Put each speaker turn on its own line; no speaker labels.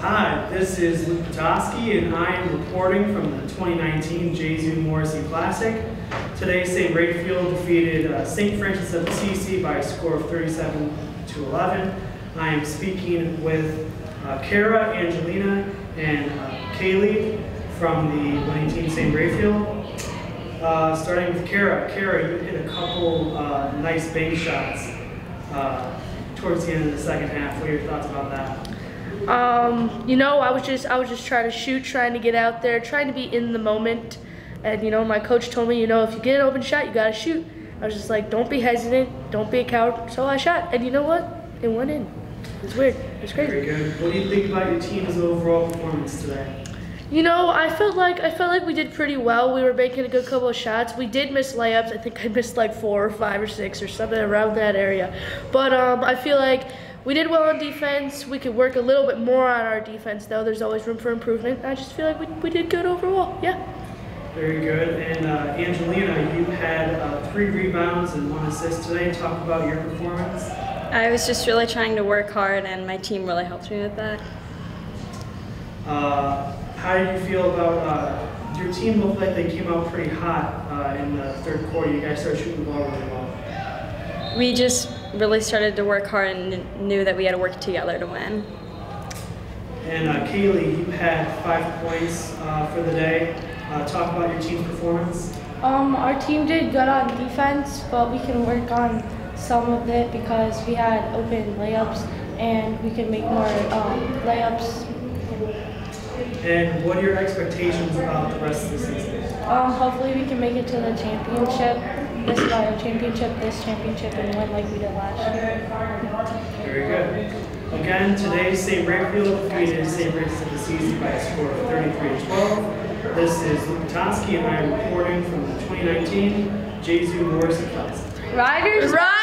Hi, this is Luke Petoskey, and I am reporting from the 2019 Jesu Morrissey Classic. Today, St. Raphael defeated uh, St. Francis of Assisi by a score of 37 to 11. I am speaking with uh, Kara, Angelina, and uh, Kaylee from the winning team, St. Raphael. Uh, starting with Kara. Kara, you hit a couple uh, nice bank shots uh, towards the end of the second half. What are your thoughts about that?
Um, you know, I was just I was just trying to shoot, trying to get out there, trying to be in the moment. And you know, my coach told me, you know, if you get an open shot, you gotta shoot. I was just like, don't be hesitant, don't be a coward. So I shot, and you know what? It went in. It's weird. It's was crazy.
Very good. What do you think about your team's overall performance today?
You know, I felt like I felt like we did pretty well. We were making a good couple of shots. We did miss layups. I think I missed like four or five or six or something around that area. But um, I feel like we did well on defense. We could work a little bit more on our defense, though. There's always room for improvement. I just feel like we, we did good overall. Yeah.
Very good. And uh, Angelina, you had uh, three rebounds and one assist today. Talk about your performance.
I was just really trying to work hard, and my team really helped me with that.
Uh, how do you feel about uh, your team? Looked like they came out pretty hot uh, in the third quarter. You guys started shooting the ball really well.
We just really started to work hard and knew that we had to work together to win.
And uh, Kaylee, you had five points uh, for the day. Uh, talk about your team's performance.
Um, our team did good on defense, but we can work on some of it because we had open layups and we can make more um, layups.
And what are your expectations about the rest of the season?
Um, hopefully we can make it to the championship, this uh, championship, this championship, and win like we did last year.
Very good. Again, today St. Raphael defeated St. Francis of Assisi by a score of 33 to 12. This is Luke Petoskey, and I am reporting from the 2019 Jesu Morrissey Classic.
Riders, riders!